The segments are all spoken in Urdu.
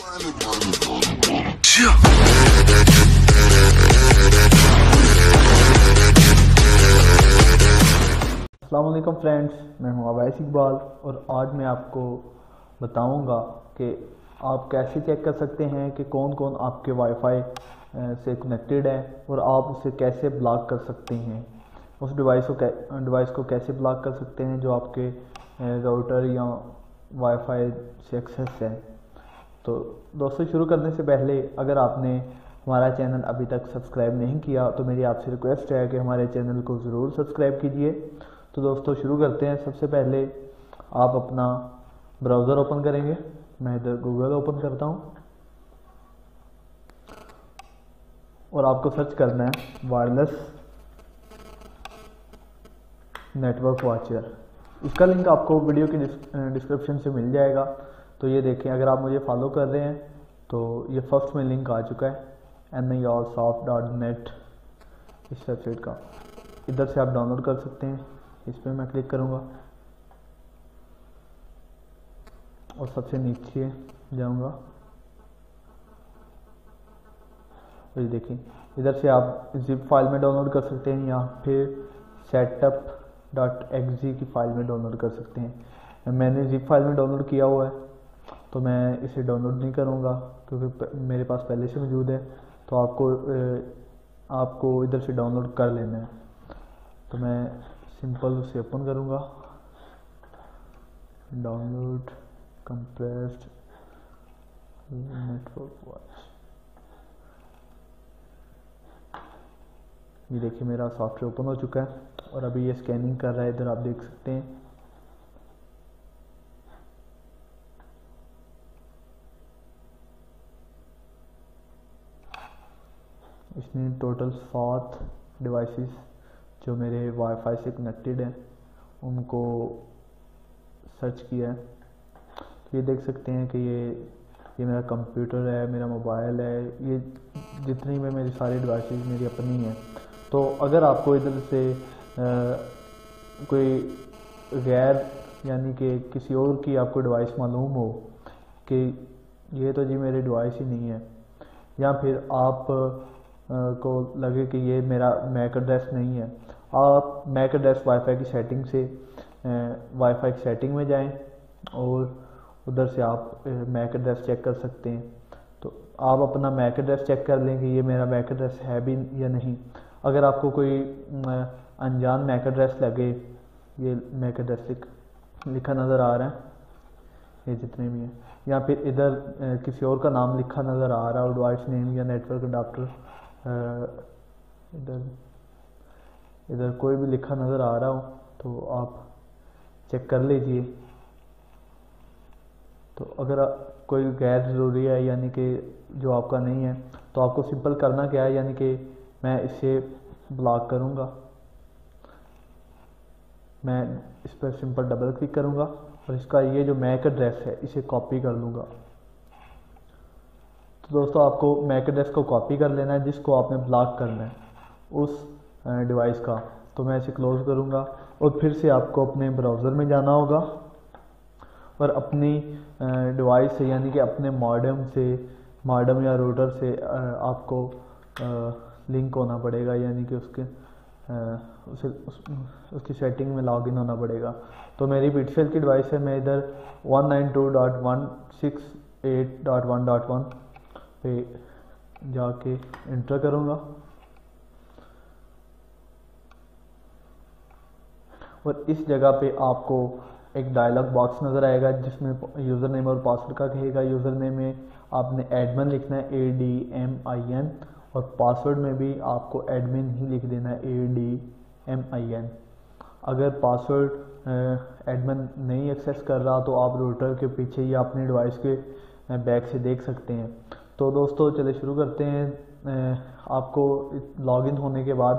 السلام علیکم فرینڈس میں ہوں عویس اقبال اور آج میں آپ کو بتاؤں گا کہ آپ کیسے چیک کر سکتے ہیں کہ کون کون آپ کے وائی فائی سے کنیکٹڈ ہے اور آپ اسے کیسے بلاک کر سکتے ہیں۔ اس ڈیوائس کو ڈیوائس کو کیسے بلاک کر سکتے ہیں جو آپ کے راؤٹر یا وائی فائی سے ایکسیس ہے۔ تو دوستوں شروع کرنے سے پہلے اگر آپ نے ہمارا چینل ابھی تک سبسکرائب نہیں کیا، تو میری آپ سے ریکویسٹ ہے کہ ہمارے چینل کو ضرور سبسکرائب کیجیے۔ تو دوستو، شروع کرتے ہیں۔ سب سے پہلے آپ اپنا براؤزر اوپن کریں گے۔ میں ادھر گوگل اوپن کرتا ہوں۔ اور آپ کو سرچ کرنا ہے وائرلیس نیٹورک واچر اس کا لنک آپ کو ویڈیو کی ڈسکرپشن سے مل جائے گا۔ تو یہ دیکھیں، اگر آپ مجھے فالو کر رہے ہیں، تو یہ فرسٹ میں لنک آ چکا ہے N I R soft dot net us website کا۔ ادھر سے آپ ڈاؤن لوڈ کر سکتے ہیں، اس پہ میں کلک کروں گا۔ اور سب سے نیچے جاؤں گا۔ یہ دیکھیں، ادھر سے آپ زپ فائل میں ڈاؤن لوڈ کر سکتے ہیں یا پھر setup dot X G کی فائل میں ڈاؤن لوڈ کر سکتے ہیں۔ میں نے زپ فائل میں ڈاؤن لوڈ کیا ہوا ہے۔ تو میں اسے ڈاؤن لوڈ نہیں کروں گا کیونکہ میرے پاس پہلے سے موجود ہے، تو آپ کو آپ کو ادھر سے ڈاؤن لوڈ کر لینا ہے۔ تو میں سمپل اسے اوپن کروں گا۔ Download compressed network watch یہ دیکھیے میرا سافٹ ویئر اوپن ہو چکا ہے اور ابھی یہ اسکیننگ کر رہا ہے، ادھر آپ دیکھ سکتے ہیں۔ اس نے ٹوٹل سات ڈیوائسز جو میرے وائی فائی سے کنیکٹڈ ہیں، ان کو سرچ کیا ہے۔ یہ دیکھ سکتے ہیں کہ یہ یہ میرا کمپیوٹر ہے، میرا موبائل ہے، یہ جتنی میں میری ساری ڈیوائسز میری اپنی ہیں۔ تو اگر آپ کو ادھر سے کوئی غیر یعنی کہ کسی اور کی آپ کو ڈیوائس معلوم ہو کہ یہ تو جی میری ڈیوائس ہی نہیں ہے، یا پھر آپ کو لگے کہ یہ میرا میک ایڈریس نہیں ہے۔ آپ میک ایڈریس وائی فائی کی سیٹنگ سے وائی فائی کی سیٹنگ میں جائیں اور ادھر سے آپ میک ایڈریس چیک کر سکتے ہیں۔ تو آپ اپنا میک ایڈریس چیک کر لیں کہ یہ میرا میک ایڈریس ہے بھی یا نہیں۔ اگر آپ کو کوئی انجان میک ایڈریس لگے، یہ میک ایڈریس لکھا نظر آ رہا ہے۔ یہ جتنے بھی ہیں۔ یا پھر ادھر کسی اور کا نام لکھا نظر آ رہا ہے اور ڈوائس نیم یا نیٹورک اڈاپٹر ادھر ادھر کوئی بھی لکھا نظر آ رہا ہو تو آپ چیک کر لیجیے۔ تو اگر کوئی غیر ضروری ہے یعنی کہ جو آپ کا نہیں ہے، تو آپ کو سمپل کرنا کیا ہے یعنی کہ میں اسے بلاک کروں گا۔ میں اس پر سمپل ڈبل کلک کروں گا اور اس کا یہ جو میک ایڈریس ہے، اسے کاپی کر لوں گا۔ تو دوستو، آپ کو میک ایڈریس کو کاپی کر لینا ہے، جس کو آپ نے بلاک کرنا ہے، اس ڈیوائس کا۔ تو میں اسے کلوز کروں گا اور پھر سے آپ کو اپنے براؤزر میں جانا ہوگا۔ اور اپنی ڈیوائس سے یعنی کہ اپنے ماڈم سے ماڈم یا روٹر سے آپ کو لنک ہونا پڑے گا۔ یعنی کہ اس کے اسے، اس کی سیٹنگ میں لاگ ان ہونا پڑے گا۔ تو میری پیٹسیل کی ڈیوائس ہے، میں ادھر one nine two dot one six eight dot one dot one پہ جا کے انٹر کروں گا۔ اور اس جگہ پہ آپ کو ایک ڈائلاگ باکس نظر آئے گا جس میں یوزر نیم اور پاسورڈ کا کہے گا۔ یوزر نیم میں آپ نے ایڈمن لکھنا ہے A D M I N اور پاسورڈ میں بھی آپ کو ایڈمن ہی لکھ دینا ہے A D M I N اگر پاسورڈ ایڈمن نہیں ایکسیس کر رہا تو آپ روٹر کے پیچھے یا اپنی ڈیوائس کے بیک سے دیکھ سکتے ہیں۔ تو دوستو چلے شروع کرتے ہیں۔ آپ کو لاگ ان ہونے کے بعد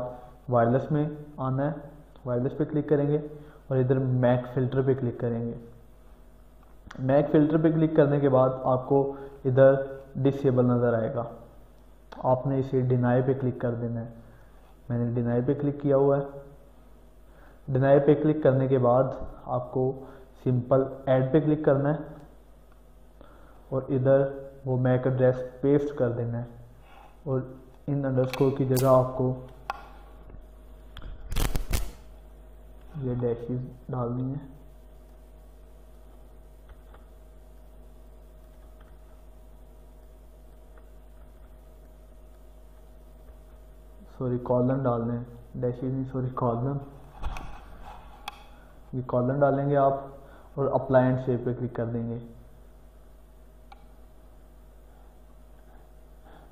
وائرلیس میں آنا ہے۔ وائرلیس پہ کلک کریں گے اور ادھر میک فلٹر پہ کلک کریں گے۔ میک فلٹر پہ کلک کرنے کے بعد آپ کو ادھر ڈسیبل نظر آئے گا۔ آپ نے اسے ڈینائی پہ کلک کر دینا ہے۔ میں نے ڈینائی پہ کلک کیا ہوا ہے۔ ڈینائی پہ کلک کرنے کے بعد آپ کو سمپل ایڈ پہ کلک کرنا ہے۔ اور ادھر وہ میک ایڈریس پیسٹ کر دینا ہے اور ان انڈرسکور کی جگہ آپ کو یہ ڈیشز ڈالنی ہے سوری کالن ڈالنے ڈیشز نہیں، سوری کالن یہ کالن ڈالیں گے آپ اور اپلائنٹ شیپ پہ کلک کر دیں گے۔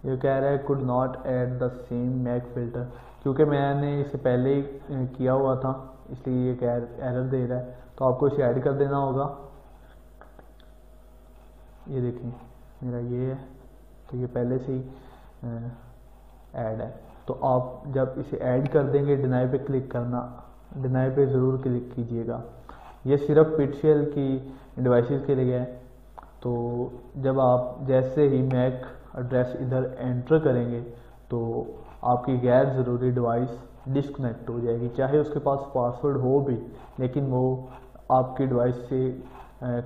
یہ کہہ رہا ہے could not add the same MAC filter کیونکہ میں نے اسے پہلے ہی کیا ہوا تھا، اس لیے یہ ایرر دے رہا ہے۔ تو آپ کو اسے ایڈ کر دینا ہوگا۔ یہ دیکھیں، میرا یہ ہے، تو یہ پہلے سے ہی ایڈ ہے۔ تو آپ جب اسے ایڈ کر دیں گے ڈینائی پہ کلک کرنا ڈینائی پہ ضرور کلک کیجیے گا۔ یہ صرف پٹشیل کی ڈیوائسز کے لیے ہے۔ تو جب آپ جیسے ہی میک ایڈریس ادھر انٹر کریں گے، تو آپ کی غیر ضروری ڈیوائس ڈسکنیکٹ ہو جائے گی، چاہے اس کے پاس پاسورڈ ہو بھی، لیکن وہ آپ کی ڈیوائس سے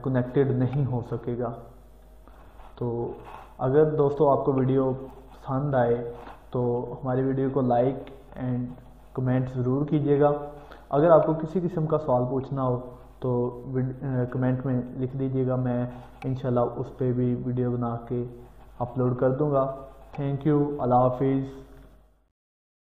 کنیکٹڈ نہیں ہو سکے گا۔ تو اگر دوستو آپ کو ویڈیو پسند آئے، تو ہماری ویڈیو کو لائک اینڈ کمنٹ ضرور کیجیے گا۔ اگر آپ کو کسی قسم کا سوال پوچھنا ہو، تو کمنٹ میں لکھ دیجیے گا، میں انشاءاللہ اس پہ بھی ویڈیو بنا کے اپلوڈ کر دوں گا. تھینک یو اللہ حافظ.